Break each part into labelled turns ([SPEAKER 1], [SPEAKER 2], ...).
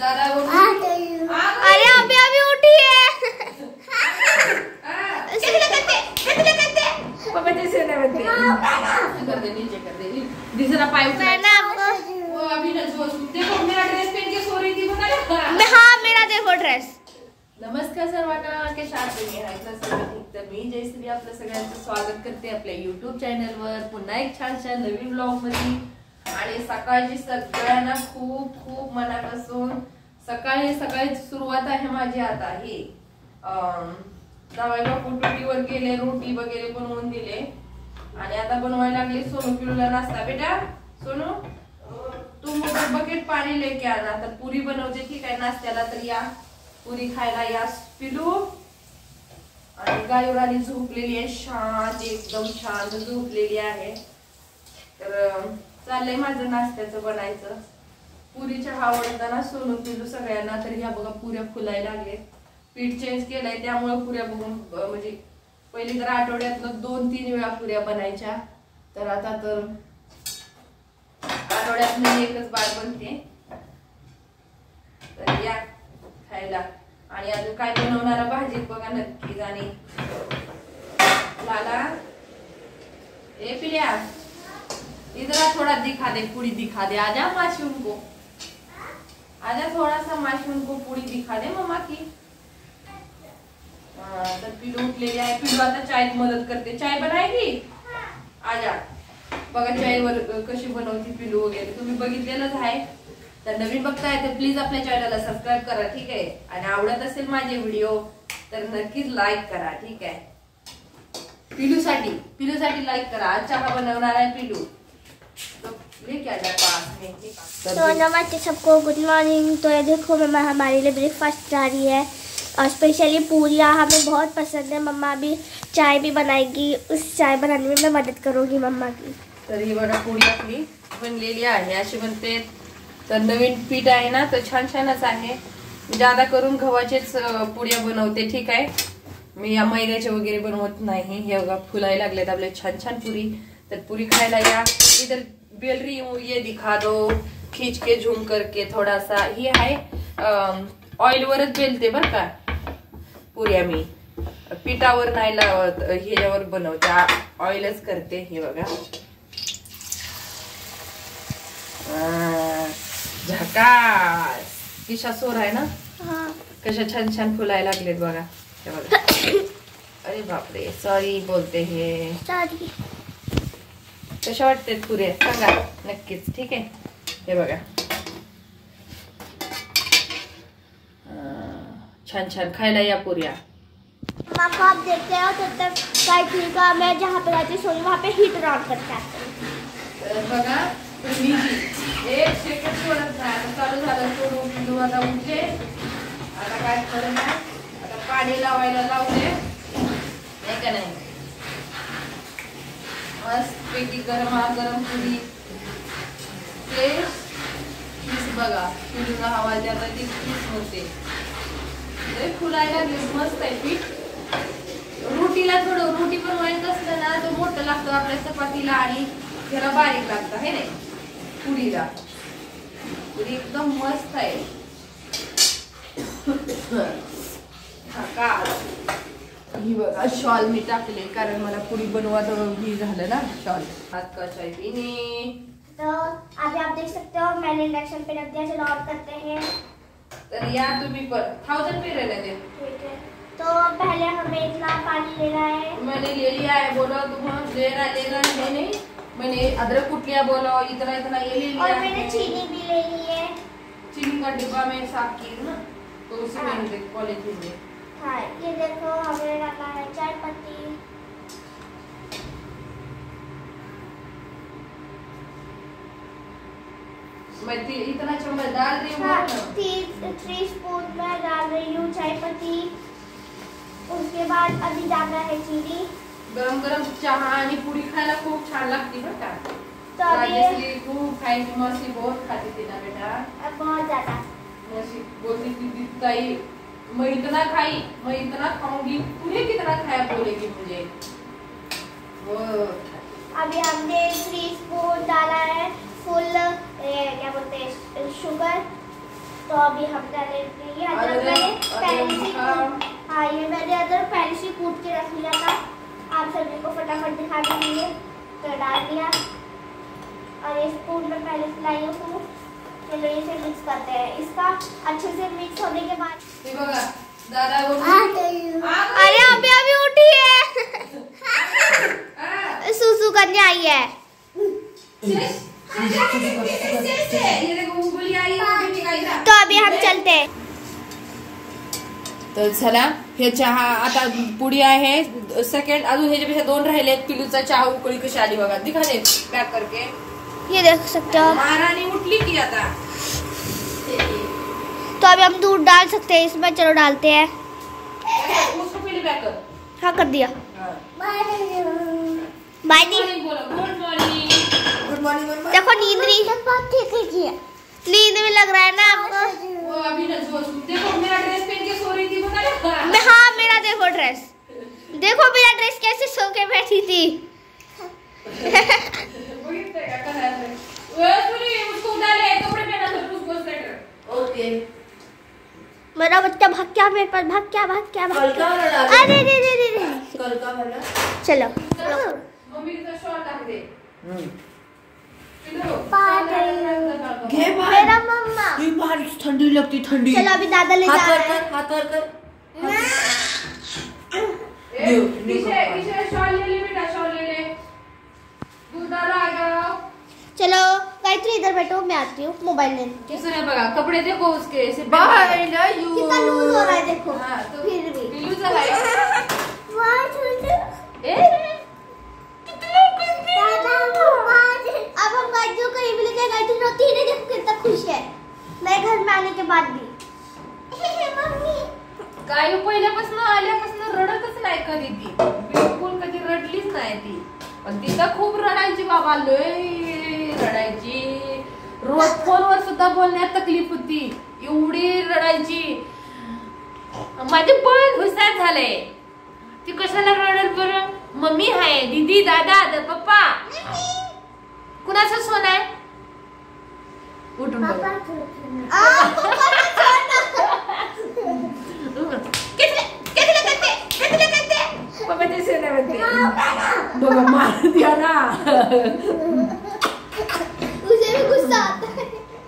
[SPEAKER 1] दादा बोल
[SPEAKER 2] अरे अभी अभी उठी है। इसलिए करते इसलिए करते
[SPEAKER 1] पापा जैसे ना बनते कर दे नीचे कर दे दूसरा पाइप
[SPEAKER 2] मैंने। आपको
[SPEAKER 1] वो अभी ना जो देखो मेरा ड्रेस पहन के सो रही थी बघा ना
[SPEAKER 2] मैं हाँ मेरा देखो ड्रेस
[SPEAKER 1] नमस्कार सर्वांना कशा आहात तुम्ही ऐकलं सगळं ठीक तर मी। जयश्री आपलं सगळ्यांचं स्वागत करते आपल्या युट्यूब चॅनलवर पुन्हा एक छानशा नवीन ब्लॉग मध्ये आणि सकाळची सगळ्यांना खूप खूप मनापासून सकाळी सकाळी सुरुवात आहे माझी आता ही. अं, जावई बापू ड्युटीवर गेले रोटी वगैरे बनवून दिले. आणि आता बनवायला लागले सोनू पिलूला नाश्ता. बेटा सोनू तू बकेट पाणी लेके आना तर पुरी बनवते ठीक आहे नाश्त्याला तर या. पुरी खायला या पिलू. आणि गायुराणी झोपलेली आहे शांत एकदम शांत झोपलेली आहे. तर चाललंय माझं नाश्त्याचं बनायचं. पुरी चहा आवडताना सोनू पिलू सगळ्यांना तर ह्या बघा पुऱ्या फुलायला लागले पीठ चेंज केलंय त्यामुळे पुऱ्या बघून म्हणजे पहिले तर आठवड्यातनं दोन तीन वेळा पुऱ्या बनायच्या. तर आता तर आठवड्यात एकच बार बनते. तर या खायला. आणि अजून काय बनवणारा भाजीत बघा नक्कीच आणि लाला. ए पिल्या. इधर थोड़ा दिखा दे पूरी दिखा दे। आजा माशरूम को आजा थोड़ा सा माशरूम को पूरी दिखा दे मम्मा की। हा, तर पिलू उठलेली आहे पिलू आता चायत मदत करते। चाय बनाएगी? आजा। बघा चायवर कशी बनवती पिलू वगैरे। तुम्ही बघितलेलंच आहे तर नवीन बघताय तर प्लीज आपल्या चॅनलला सबस्क्राईब करा ठीक आहे? आणि आवडत असेल माझे व्हिडिओ तर नक्कीच लाईक करा ठीक आहे? पिलूसाठी पिलूसाठी लाईक करा. आज चहा बनवणार आहे पिलू तो लेके आ जा पास में ठीक आहे.
[SPEAKER 2] तो नमस्ते सबको गुड मॉर्निंग। तो ये देखो मम्मा हमारे लिए ब्रेकफास्ट जा रही है। और स्पेशली पूरियाँ हमें बहुत पसंद है। मम्मा भी चाय भी बनाएगी। उस चाय बनाने में मैं मदद करूँगी मम्मा की।
[SPEAKER 1] तर ही बघा पोळी आपली बनलेली आहे. अशी बनते तर नवीन पीठ आहे ना तर छान छानच आहे जादा करून गव्हाचेच पुड्या बनवते. ठीक आहे? मी या मैद्याचे वगैरे बनवत नाही. हे बघा फुलायला लागलेत आपले छान छान पुरी. तर पुरी खायला या. इधर बेल रही हूँ ये दिखा दो। खींच के झूम करके थोड़ा सा ही आहे ऑइल वरच बेलते बर का पुऱ्या मी पिठावर नाही लावत ह्याच्यावर बनवते. ऑइलच करते हे बघा. झकास. सोर आहे ना?
[SPEAKER 2] हाँ.
[SPEAKER 1] कशा छान छान फुलायला लागलेत बघा. हे बघा. अरे बापरे सॉरी बोलते हे.
[SPEAKER 2] सॉरी.
[SPEAKER 1] कशा वाटतात पुऱ्या सांगा. नक्कीच. ठीक आहे? हे बघा. छान छान. खायला या पुऱ्या.
[SPEAKER 2] माँ आप देखते हो तब तक काय ठीक मैं जहाँ पे रहती सोनी वहाँ पे हीटर ऑन करके आती हूँ।
[SPEAKER 1] बघा तुम्ही एक सेकंड सोडत नाही आता चालू झालं सोडून पिलू आता उठले. आता काय नाही. आता पाणी लावायला लावले नाही का नाही? मस्त पैकी गरम गरम पुरी. ते बघा पिलूला हवा द्या ती पीस होते फुलायला मस्त आहे पीठ. रोटीला थोडं रोटी बनवायचं असलं ना तो मोठं लागतं आपल्या चपातीला आणि जरा बारीक लागतं हे नाही? पुरीला. पुरी एकदम मस्त आहे. हा का ही बघा. शॉल मी टाकले कारण मला पुरी ही झालं ना शॉल. हात का चाय पिणे
[SPEAKER 2] तो अभी आप देख सकते हो मैंने इंडक्शन पे रख दिया चलो ऑन करते हैं.
[SPEAKER 1] तर या तुम्ही पण. थाउजंड पे रहने दे
[SPEAKER 2] ठीक तो पहले हमें इतना पानी लेना है.
[SPEAKER 1] मैंने ले लिया है बोलो तुम लेना लेना है नहीं. मैंने अदरक कुट लिया बोलो इतना इतना ये ले लिया.
[SPEAKER 2] और मैंने चीनी भी ले ली है.
[SPEAKER 1] चीनी का डिब्बा में साफ़ की ना तो उसी
[SPEAKER 2] हाँ।
[SPEAKER 1] मैंने पॉलीथीन में.
[SPEAKER 2] हाँ ये देखो हमें डालना है चाय पत्ती।
[SPEAKER 1] मैं इतना चम्मच डाल रही हूँ
[SPEAKER 2] हाँ, थ्री स्पून मैं डाल रही हूँ चाय पत्ती। उसके बाद अभी डालना है चीनी।
[SPEAKER 1] गरम गरम चहा आणि पुरी खायला खूप छान लागते बरं का?
[SPEAKER 2] तो अभी
[SPEAKER 1] राजश्री खूप खायची मसी बहुत खाती थी ना बेटा
[SPEAKER 2] बहुत ज़्यादा।
[SPEAKER 1] मसी बोलती दी ताई मैं इतना खाई मैं इतना खाऊँगी तूने कितना खाया बोलेगी मुझे? वो
[SPEAKER 2] अभी हमने थ्री स्पून डाला है फुल ए, क्या बोलते हैं शुगर तो अभी हम डालेंगे ये अदरक
[SPEAKER 1] अदरक,
[SPEAKER 2] मैंने पहले से
[SPEAKER 1] हाँ।
[SPEAKER 2] ये मैंने अदरक पहले से कूट के रख लिया था। आप सभी को फटाफट दिखा देंगे तो डाल दिया। और ये स्पून में पहले लाई हूँ चलो इसे मिक्स करते हैं। इसका अच्छे से मिक्स होने के बाद
[SPEAKER 1] हे बघा दादा
[SPEAKER 2] अरे अभी अभी उठी है। सुसु करने आई है. तो अभी हम चलते हैं।
[SPEAKER 1] तर चला हे चहा आता पुडी आहे सेकंड अजून ह्याच्यापेक्षा दोन राहिले पिलूचा चहा उकळी कशी आली बघा. दिखाने पॅक करके.
[SPEAKER 2] ये देख सकते हो।
[SPEAKER 1] महाराणी उठली की आता.
[SPEAKER 2] तो अभी हम दूध डाल सकते हैं, इसमें चलो डालते हैं। हाँ कर दिया. बाय देखो, नींद नींद में लग रहा है ना। आपको हाँ मेरा देखो ड्रेस। देखो, मेरा ड्रेस कैसे सो के बैठी थी
[SPEAKER 1] बघितलंय का करायचं वो सुनी उसको डाले कपड़े पहना था उसको स्वेटर ओके
[SPEAKER 2] मेरा बच्चा भाग क्या मेरे पास भाग क्या भाग क्या भाग
[SPEAKER 1] कल
[SPEAKER 2] क्या? अरे रे रे रे रे।
[SPEAKER 1] कल का वाला
[SPEAKER 2] चलो। घे मेरा मम्मा।
[SPEAKER 1] ही बाहर ठंडी लगती ठंडी।
[SPEAKER 2] चलो अभी दादा ले जा
[SPEAKER 1] हाथ
[SPEAKER 2] रहे हैं।
[SPEAKER 1] कर। हाथ कर
[SPEAKER 3] ए, किसे किसे शॉल ले ले बेटा शॉल ले ले दूध डालो आ जाओ
[SPEAKER 2] चलो गायत्री इधर बैठो मैं आती हूँ मोबाइल लेने
[SPEAKER 1] किसने कपडे देखो उसके ऐसे
[SPEAKER 3] बाय
[SPEAKER 2] कितना लूज हो रहा है देखो
[SPEAKER 1] हाँ, तो
[SPEAKER 2] फिर भी।
[SPEAKER 1] पिल्लूचं आहे
[SPEAKER 2] वाह, छोटे।
[SPEAKER 1] ए?
[SPEAKER 2] अब हम गायत्री कहीं भी लेके गायत्री रोती ही नहीं देखो कितना खुश है। नए घर में आने के बाद भी। मम्मी।
[SPEAKER 1] पहिल्यापासून आल्यापासून रडतच नाही कधी ती. बिलकुल कधी रडलीच नाही ती. पण तिथं खूप रडायची बाबा लय रडायची. रोज फोनवर सुद्धा बोलण्यात तकलीफ होती. एवढी रडायची. माझे पण हुशार झाले. ती कशाला रडत बरं? मम्मी आहे दीदी दादा द पप्पा. कुणाचं सोन आहे? उठून
[SPEAKER 2] पप्पा
[SPEAKER 1] ते सोन आहे म्हणते बघा मार दिया ना.
[SPEAKER 2] भी गुस्सा आता है।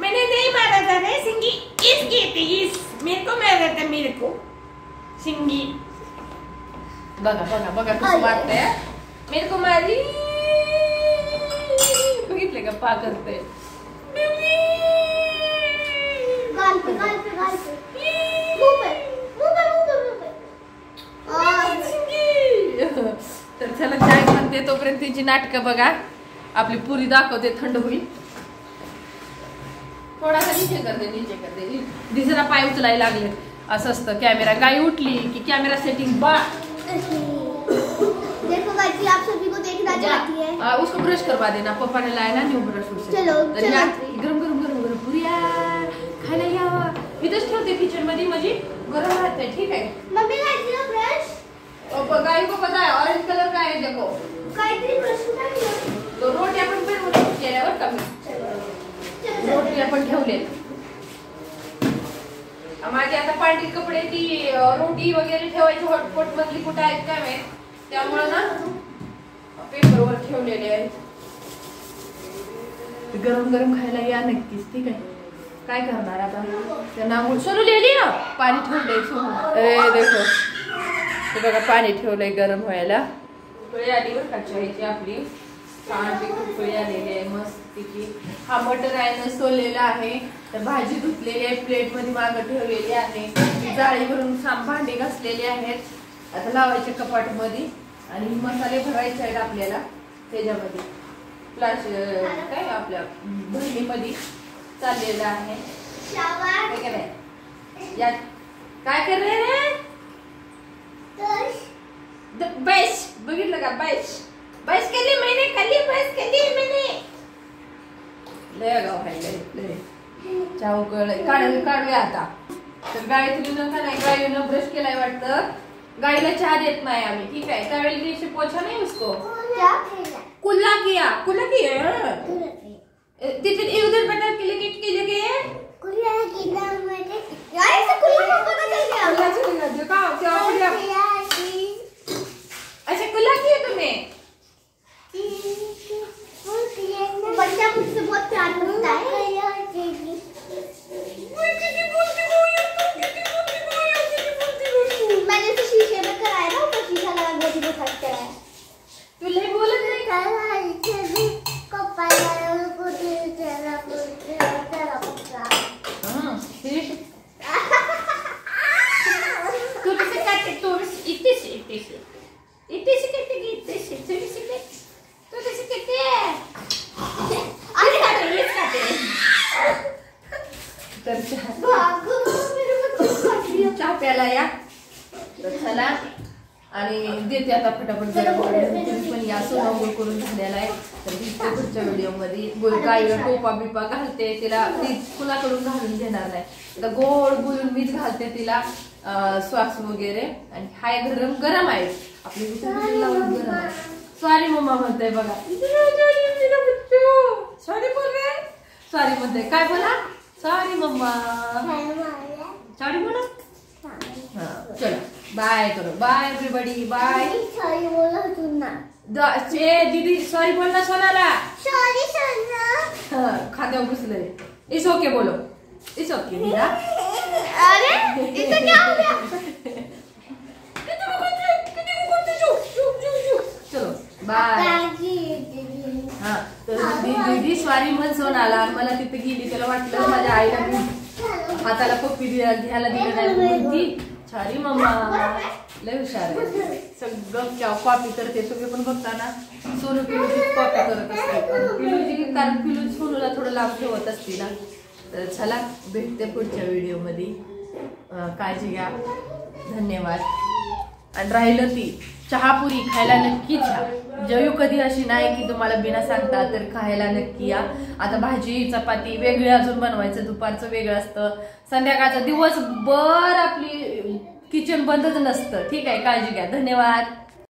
[SPEAKER 1] मैंने नहीं मारा था रे सिंगी इसकी थी इस मेरे को मारा था मेरे को। सिंगी। बघा बघा बघा कसं. वाटतंय मेरे को मारी। बघितले का पा करते
[SPEAKER 2] गाल पे गाल पे गाल पे। मुँह पे मुँह पे मुँह पे मुँह पे। आ,
[SPEAKER 1] तर चला चाय म्हणते तोपर्यंत तिची नाटकं बघा। आपली पुरी दाखवते थंड होईल। थोडासा नीचे कर दे नीचे कर दे। दी जरा पाय उचलायला लागले. असं असतं कॅमेरा गाई उठली की कॅमेरा सेटिंग बा.
[SPEAKER 2] देखो गायत्री आप सभी को देखना चाहती है।
[SPEAKER 1] आ, उसको ब्रश करवा देना पप्पा ने लाया ना न्यू ब्रश उससे
[SPEAKER 2] चलो.
[SPEAKER 1] गरम गरम गरम गरम पुरिया खायला इथंच ठेवते किचन मध्ये म्हणजे गरम राहते ठीक आहे.
[SPEAKER 2] मम्मी ब्रश
[SPEAKER 1] और गाई को पता है ऑरेंज कलर का है देखो
[SPEAKER 2] ब्रश
[SPEAKER 1] तो रोटी आपण पण केल्यावर कमी
[SPEAKER 2] चलो
[SPEAKER 1] रोटी आपण ठेवले माझी आता पांढरी कपडे ती रोटी वगैरे ठेवायची हॉटपॉट मधली कुठं आहेत काय माहीत? त्यामुळं ना पेपरवर ठेवलेले आहेत गरम गरम खायला या नक्कीच ठीक आहे. काय करणार आता? त्यांना आंघोळ सोनू लिहिली ना? पाणी ठेवलंय सोनू. ए देखो. हे बघा पाणी ठेवलंय गरम व्हायला. आली बरं का आपली? छानपैकी उकळी आलेली आहे मस्त तिची हा मटर आहे ना सोललेला आहे. तर भाजी धुतलेली आहे प्लेटमध्ये मागं ठेवलेली आहे. जाळी भरून साम भांडी घासलेली आहेत. आता लावायचे कपाटमध्ये आणि मसाले भरायचे आहेत आपल्याला त्याच्यामध्ये. प्लास काय आपल्या बहिणीमध्ये चाललेलं आहे? यात काय कर रे?
[SPEAKER 2] तोश.
[SPEAKER 1] बेस. बघितलं का? बेस बेस केली मैंने खाली बेस केली मैंने। लय गाव आहे लय लय चहा उकळ काढ काढूया आता. तर गायत्रीनं का नाही गायीनं ब्रश केलाय वाटतं. गाईला चहा देत नाही आम्ही ठीक आहे. त्यावेळी दिवशी पोछा नाही उसको?
[SPEAKER 2] क्या
[SPEAKER 1] कुल्ला किया कुल्ला किया तिथे उधर बटर के लिए के? लिए
[SPEAKER 3] यार इससे कुल्ला को पता चल गया
[SPEAKER 1] चला आणि देते आता फटाफट तुम्ही पण या सोना गोळ करून झालेला आहे. तर दिसते पुढच्या व्हिडिओमध्ये गाईला टोपा बिपा घालते तिला ती कुणाकडून घालून घेणार नाही. आता गोड बोलून मीच घालते तिला श्वास वगैरे. आणि हाय गरम गरम आहे. आपली गरम आहे. सॉरी मम्मा म्हणते बघा. सॉरी बोल सॉरी म्हणते काय बोला? सॉरी मम्मा सॉरी बोला. बाय करो बाय एवरीबडी बाय
[SPEAKER 3] सॉरी बोला
[SPEAKER 1] द- ए दीदी सॉरी बोल ना सोनाला।
[SPEAKER 3] सॉरी सोना
[SPEAKER 1] हा, खात्यावर घुसलंय इट्स ओके बोलो। इट्स ओके दीदा
[SPEAKER 3] अरे इसे क्या हो गया?
[SPEAKER 1] चलो बाय हा तर दीदी स्वारी म्हण सोनाला। मला तिथे गेली त्याला वाटलं माझ्या आईला हाताला पप्पी घ्यायला दिलं नाही म्हणती छारी मम्मा. लय हुशार आहे. सगळं कॉपी करते तुम्ही पण बघता ना सोनू पिलूची कॉपी करत असते. पिलूची कारण पिलू सोनूला थोडं लाभ ठेवत असते ना. तर चला भेटते पुढच्या व्हिडिओमध्ये. काळजी घ्या. धन्यवाद. आणि राहिलं ती. चहापुरी खायला नक्कीच या जयू कधी अशी नाही की तुम्हाला बिना सांगता तर खायला नक्की या. आता भाजी चपाती वेगळी अजून बनवायचं दुपारचं वेगळं असतं. संध्याकाळचा दिवसभर आपली किचन बंदच नसतं. ठीक आहे काळजी घ्या. धन्यवाद.